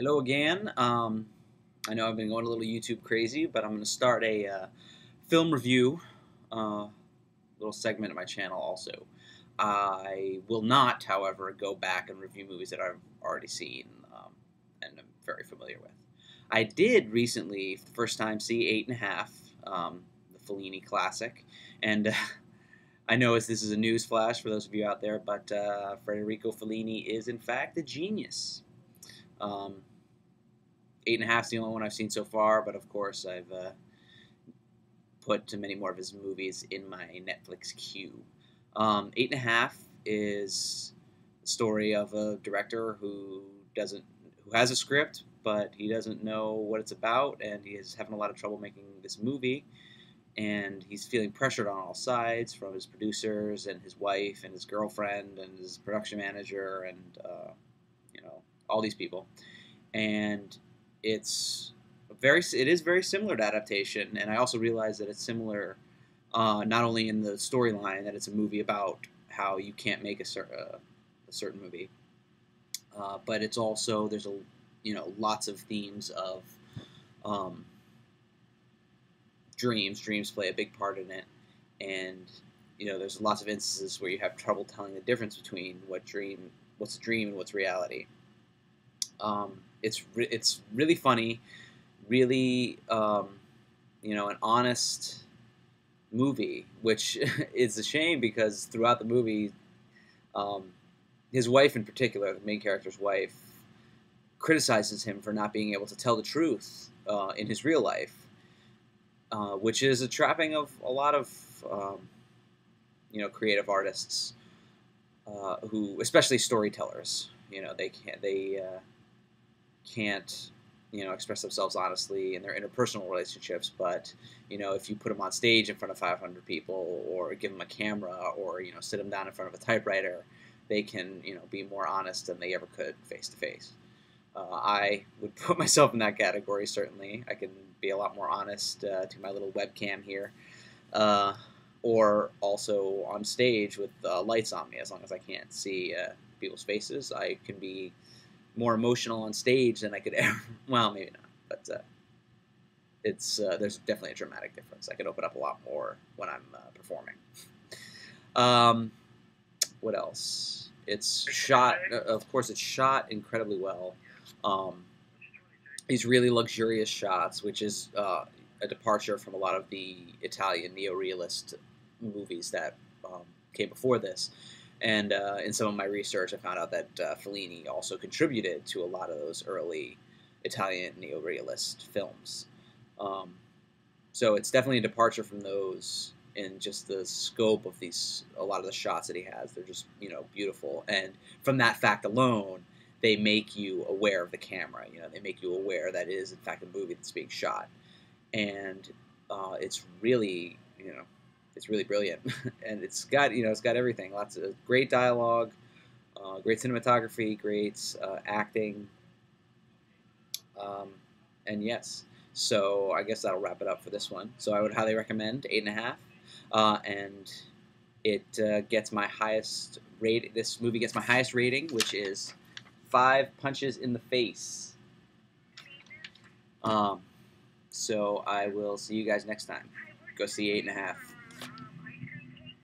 Hello again. Um, I know I've been going a little YouTube crazy, but I'm going to start a uh, film review uh, little segment of my channel also. I will not, however, go back and review movies that I've already seen um, and I'm very familiar with. I did recently, for the first time, see Eight and a Half, um, the Fellini classic, and uh, I know this is a news flash for those of you out there, but uh, Federico Fellini is in fact a genius. Um, eight and a half is the only one I've seen so far, but of course I've uh, put many more of his movies in my Netflix queue. Um, eight and a half is the story of a director who doesn't who has a script, but he doesn't know what it's about, and he is having a lot of trouble making this movie. And he's feeling pressured on all sides from his producers and his wife and his girlfriend and his production manager and uh, you know all these people. And it's very it is very similar to adaptation, and I also realize that it's similar uh, not only in the storyline that it's a movie about how you can't make a, cer- uh, a certain movie, uh, but it's also there's a you know lots of themes of um, dreams. Dreams play a big part in it, and you know there's lots of instances where you have trouble telling the difference between what dream, what's a dream, and what's reality. Um, it's re- it's really funny, really um, you know an honest movie, which is a shame because throughout the movie, um, his wife in particular, the main character's wife, criticizes him for not being able to tell the truth uh, in his real life, uh, which is a trapping of a lot of um, you know creative artists uh, who, especially storytellers. You know, they can't they uh, can't you know express themselves honestly in their interpersonal relationships but you know if you put them on stage in front of 500 people or give them a camera or you know sit them down in front of a typewriter they can you know be more honest than they ever could face to face i would put myself in that category certainly. I can be a lot more honest uh, to my little webcam here uh, or also on stage with uh, lights on me. As long as i can't see uh, people's faces i can be more emotional on stage than I could ever. Well, maybe not, but uh, it's uh, there's definitely a dramatic difference. I could open up a lot more when I'm uh, performing. Um, what else? It's shot. Uh, of course, it's shot incredibly well. Um, these really luxurious shots, which is uh, a departure from a lot of the Italian neo-realist movies that um, came before this. And uh, in some of my research, I found out that uh, Fellini also contributed to a lot of those early Italian neorealist films. Um, so it's definitely a departure from those in just the scope of these. A lot of the shots that he has, they're just you know beautiful, and from that fact alone, they make you aware of the camera. You know, they make you aware that it is in fact a movie that's being shot, and uh, it's really you know it's really brilliant, and it's got you know it's got everything. Lots of great dialogue, uh, great cinematography, great uh, acting, um, and yes. So I guess that'll wrap it up for this one. So I would highly recommend eight and a half, uh, and it uh, gets my highest rate. This movie gets my highest rating, which is five punches in the face. Um, so I will see you guys next time. Go see eight and a half.